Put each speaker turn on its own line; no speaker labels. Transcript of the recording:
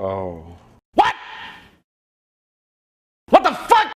Oh.